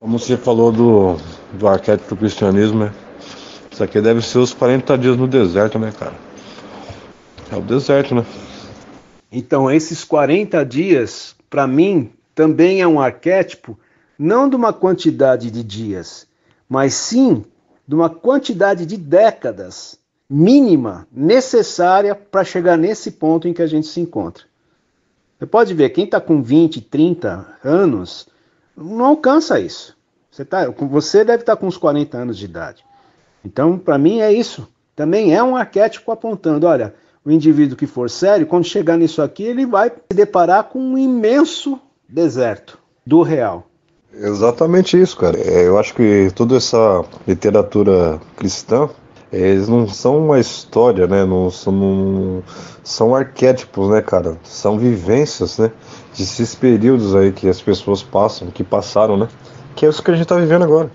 Como você falou do, do arquétipo do cristianismo, né? Isso aqui deve ser os 40 dias no deserto, né, cara? É o deserto, né? Então, esses 40 dias, para mim, também é um arquétipo não de uma quantidade de dias, mas sim de uma quantidade de décadas mínima necessária para chegar nesse ponto em que a gente se encontra. Você pode ver, quem está com 20, 30 anos não alcança isso. Você, tá, você deve estar tá com uns 40 anos de idade. Então, para mim, é isso. Também é um arquétipo apontando: olha, o indivíduo que for sério, quando chegar nisso aqui, ele vai se deparar com um imenso deserto do real. Exatamente isso, cara. É, eu acho que toda essa literatura cristã, eles não são uma história, né? Não são, não, são arquétipos, né, cara? São vivências, né? Desses períodos aí que as pessoas passam, que passaram, né? Que é isso que a gente tá vivendo agora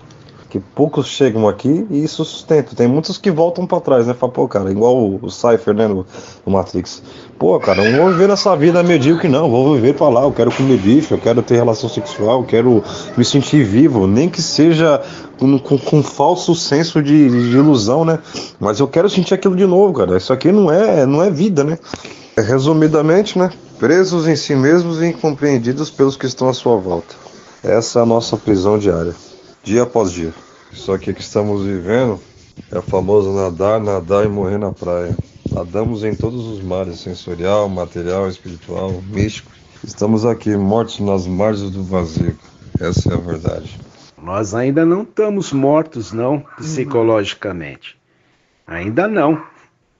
que poucos chegam aqui e isso sustenta. Tem muitos que voltam para trás, né? Fala, pô, cara, igual o, o Cypher, né, no, no, Matrix. Pô, cara, não vou viver nessa vida medíocre, não. Vou viver para lá. Eu quero comer bicho, eu quero ter relação sexual, eu quero me sentir vivo, nem que seja com, com, com falso senso de, de, ilusão, né? Mas eu quero sentir aquilo de novo, cara. Isso aqui não é, não é vida, né? Resumidamente, né? Presos em si mesmos e incompreendidos pelos que estão à sua volta. Essa é a nossa prisão diária dia após dia. Só que o que estamos vivendo é o famoso nadar, nadar e morrer na praia. Nadamos em todos os mares, sensorial, material, espiritual, místico. Estamos aqui mortos nas margens do vazio. Essa é a verdade. Nós ainda não estamos mortos, não, psicologicamente. Ainda não.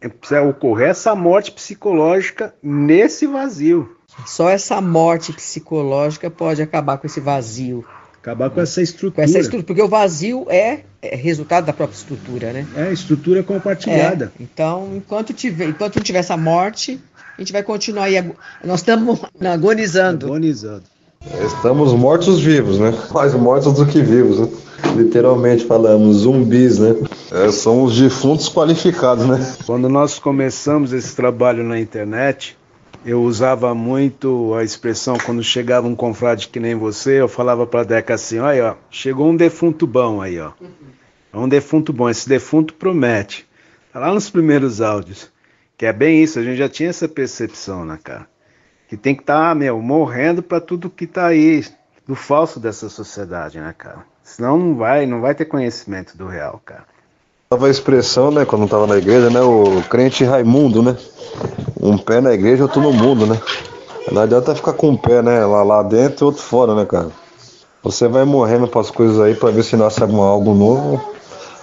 Precisa ocorrer essa morte psicológica nesse vazio. Só essa morte psicológica pode acabar com esse vazio Acabar com essa estrutura. Com essa estrutura, porque o vazio é, é resultado da própria estrutura, né? É, estrutura compartilhada. É, então, enquanto, tiver, enquanto não tiver essa morte, a gente vai continuar aí. Nós estamos agonizando. Agonizando. Estamos mortos-vivos, né? Mais mortos do que vivos, né? Literalmente falamos, zumbis, né? É, são os defuntos qualificados, né? Quando nós começamos esse trabalho na internet, eu usava muito a expressão quando chegava um confrade que nem você, eu falava para Deca assim, olha, ó, chegou um defunto bom aí, ó. É um defunto bom, esse defunto promete. Tá lá nos primeiros áudios. Que é bem isso, a gente já tinha essa percepção, né, cara? Que tem que estar, tá, meu, morrendo para tudo que tá aí, do falso dessa sociedade, né, cara? Senão não vai, não vai ter conhecimento do real, cara. Tava a expressão, né, quando tava na igreja, né, o crente Raimundo, né? um pé na igreja, outro no mundo, né? Não adianta ficar com um pé, né? Lá, lá dentro e outro fora, né, cara? Você vai morrendo para as coisas aí para ver se nasce algo novo,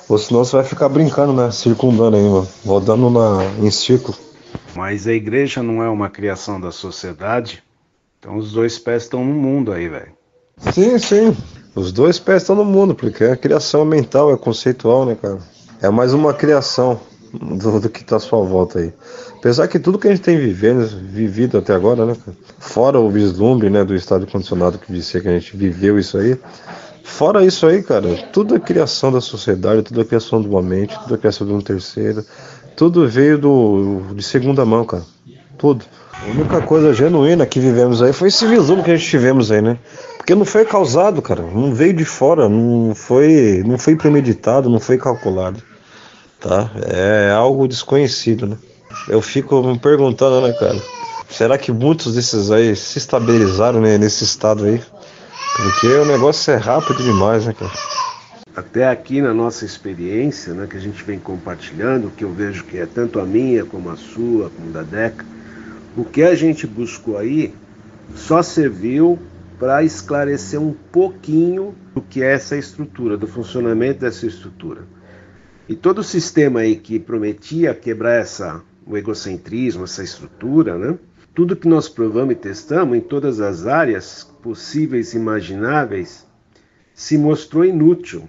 ou senão você vai ficar brincando, né? Circundando aí, mano, rodando na, em círculo. Mas a igreja não é uma criação da sociedade, então os dois pés estão no mundo aí, velho. Sim, sim. Os dois pés estão no mundo, porque é criação mental, é conceitual, né, cara? É mais uma criação do, do que está à sua volta aí. Apesar que tudo que a gente tem vivendo, vivido até agora, né, fora o vislumbre né, do estado condicionado que disse que a gente viveu isso aí, fora isso aí, cara, tudo é criação da sociedade, tudo é criação de uma mente, tudo é criação de um terceiro, tudo veio do, de segunda mão, cara. Tudo. A única coisa genuína que vivemos aí foi esse vislumbre que a gente tivemos aí, né? Porque não foi causado, cara. Não veio de fora, não foi, não foi premeditado, não foi calculado tá? É algo desconhecido, né? Eu fico me perguntando, né, cara? Será que muitos desses aí se estabilizaram né, nesse estado aí? Porque o negócio é rápido demais, né, cara? Até aqui na nossa experiência, né, que a gente vem compartilhando, que eu vejo que é tanto a minha como a sua, como da Deca, o que a gente buscou aí só serviu para esclarecer um pouquinho do que é essa estrutura, do funcionamento dessa estrutura. E todo o sistema aí que prometia quebrar essa, o egocentrismo, essa estrutura, né? Tudo que nós provamos e testamos em todas as áreas possíveis e imagináveis se mostrou inútil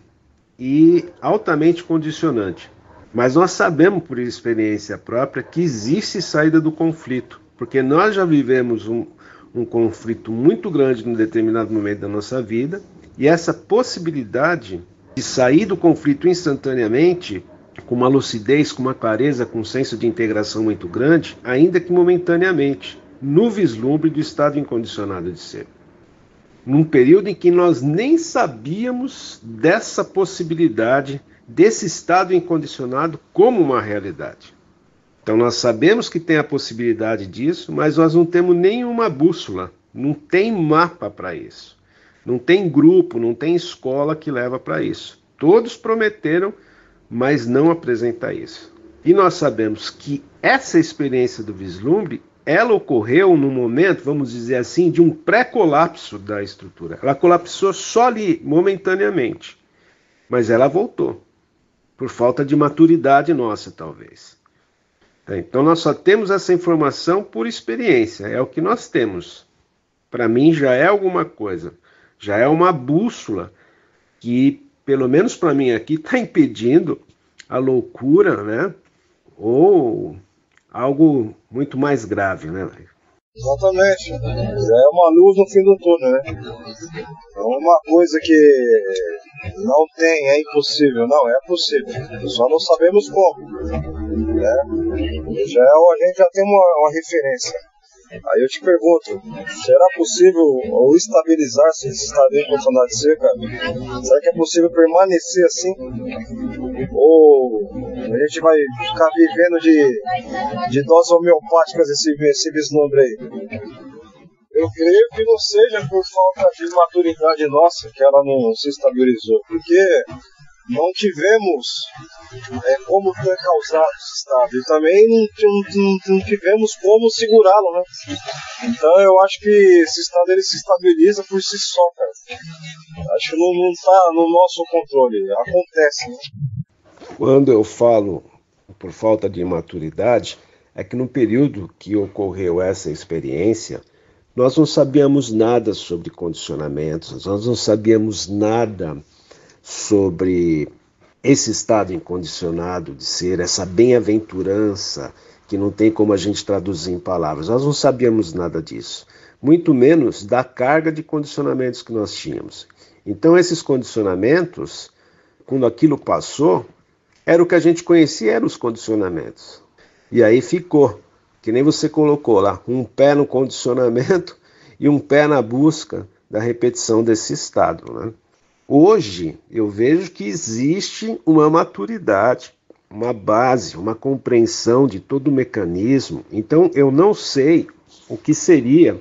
e altamente condicionante. Mas nós sabemos por experiência própria que existe saída do conflito, porque nós já vivemos um, um conflito muito grande num determinado momento da nossa vida e essa possibilidade de sair do conflito instantaneamente, com uma lucidez, com uma clareza, com um senso de integração muito grande, ainda que momentaneamente, no vislumbre do estado incondicionado de ser. Num período em que nós nem sabíamos dessa possibilidade, desse estado incondicionado como uma realidade. Então nós sabemos que tem a possibilidade disso, mas nós não temos nenhuma bússola, não tem mapa para isso. Não tem grupo, não tem escola que leva para isso. Todos prometeram, mas não apresenta isso. E nós sabemos que essa experiência do vislumbre ela ocorreu no momento, vamos dizer assim, de um pré-colapso da estrutura. Ela colapsou só ali, momentaneamente. Mas ela voltou. Por falta de maturidade nossa, talvez. Tá, então nós só temos essa informação por experiência, é o que nós temos. Para mim já é alguma coisa, já é uma bússola que, pelo menos para mim aqui, está impedindo a loucura, né? Ou algo muito mais grave, né? Exatamente. É uma luz no fim do túnel, né? É uma coisa que não tem, é impossível. Não, é possível. Só não sabemos como. Né? Já, é a gente já tem uma, uma referência. Aí eu te pergunto, será possível ou estabilizar-se esse estado incondicional de ser, cara? Será que é possível permanecer assim? Ou a gente vai ficar vivendo de, de doses homeopáticas esse, esse vislumbre aí? Eu creio que não seja por falta de maturidade nossa que ela não se estabilizou, porque não tivemos é, como ter causado esse estado e também não, não, não tivemos como segurá-lo, né? Então eu acho que esse estado ele se estabiliza por si só, cara. Acho que não, não tá no nosso controle, acontece. Né? Quando eu falo por falta de maturidade, é que no período que ocorreu essa experiência, nós não sabíamos nada sobre condicionamentos, nós não sabíamos nada sobre esse estado incondicionado de ser, essa bem-aventurança que não tem como a gente traduzir em palavras. Nós não sabíamos nada disso, muito menos da carga de condicionamentos que nós tínhamos. Então, esses condicionamentos, quando aquilo passou, era o que a gente conhecia, eram os condicionamentos. E aí ficou, que nem você colocou lá, um pé no condicionamento e um pé na busca da repetição desse estado. Né? Hoje eu vejo que existe uma maturidade, uma base, uma compreensão de todo o mecanismo. Então eu não sei o que seria,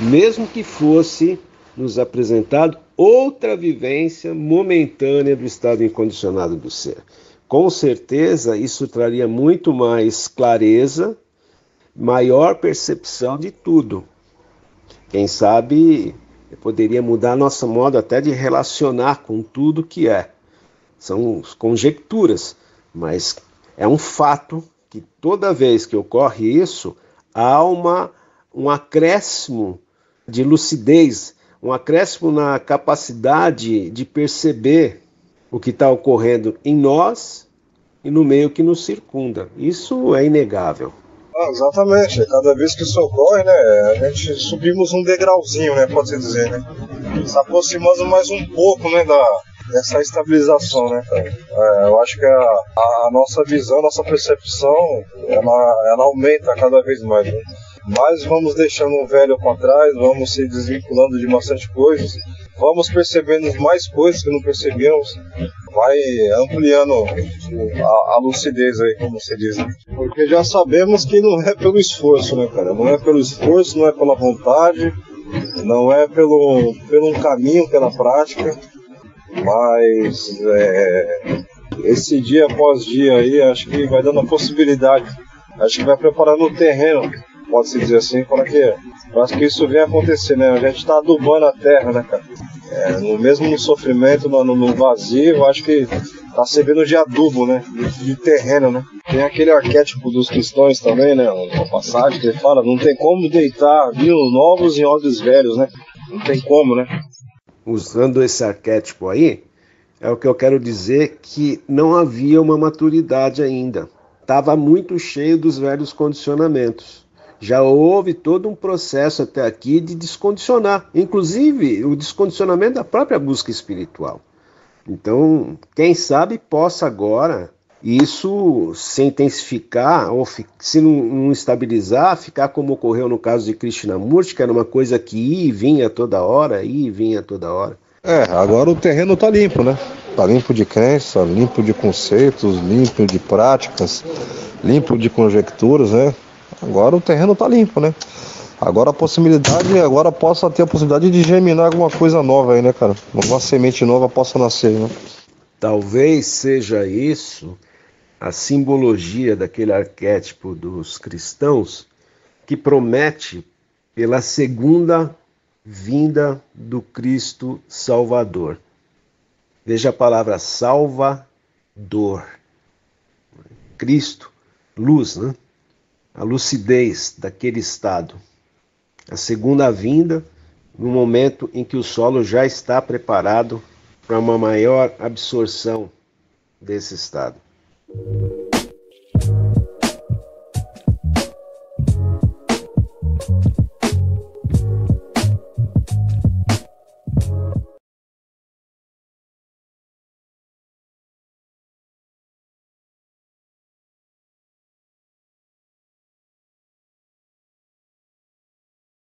mesmo que fosse nos apresentado outra vivência momentânea do estado incondicionado do ser. Com certeza isso traria muito mais clareza, maior percepção de tudo. Quem sabe poderia mudar nosso modo até de relacionar com tudo que é. São conjecturas, mas é um fato que toda vez que ocorre isso, há uma, um acréscimo de lucidez, um acréscimo na capacidade de perceber o que está ocorrendo em nós e no meio que nos circunda. Isso é inegável. Ah, exatamente. Cada vez que isso ocorre, né, a gente subimos um degrauzinho, né, pode-se dizer, né? Se aproximando mais um pouco, né, da, dessa estabilização, né? É, eu acho que a, a, nossa visão, a nossa percepção, ela, ela aumenta cada vez mais, né? Mas vamos deixando o velho para trás, vamos se desvinculando de bastante coisas, vamos percebendo mais coisas que não percebíamos, vai ampliando a, a, lucidez aí, como você diz. Né? Porque já sabemos que não é pelo esforço, né, cara? Não é pelo esforço, não é pela vontade, não é pelo, pelo caminho, pela prática, mas é, esse dia após dia aí, acho que vai dando a possibilidade, acho que vai preparando o terreno, pode-se dizer assim, para que, para que isso venha acontecer, né? A gente está adubando a terra, né, cara? É, no mesmo no sofrimento, no, no vazio, eu acho que está servindo de adubo, né? De, de, terreno, né? Tem aquele arquétipo dos cristãos também, né? Uma passagem que ele fala, não tem como deitar vinhos novos em odres velhos, né? Não tem como, né? Usando esse arquétipo aí, é o que eu quero dizer que não havia uma maturidade ainda. Estava muito cheio dos velhos condicionamentos já houve todo um processo até aqui de descondicionar, inclusive o descondicionamento da própria busca espiritual. Então, quem sabe possa agora isso se intensificar, ou se não, estabilizar, ficar como ocorreu no caso de Krishnamurti, que era uma coisa que ia e vinha toda hora, ia e vinha toda hora. É, agora o terreno tá limpo, né? Tá limpo de crença, limpo de conceitos, limpo de práticas, limpo de conjecturas, né? Agora o terreno tá limpo, né? Agora a possibilidade, agora possa ter a possibilidade de germinar alguma coisa nova aí, né, cara? Uma semente nova possa nascer, né? Talvez seja isso a simbologia daquele arquétipo dos cristãos que promete pela segunda vinda do Cristo Salvador. Veja a palavra Salvador. Cristo, luz, né? A lucidez daquele estado. A segunda vinda, no momento em que o solo já está preparado para uma maior absorção desse estado.